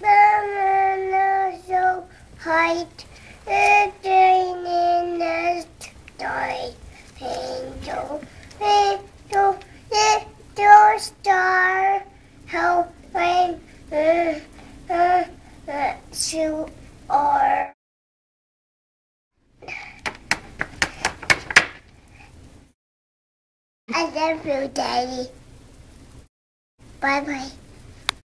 the moon so height, the drain in the sky. Angel, angel, star, how the that you are. I love you, Daddy. Bye bye.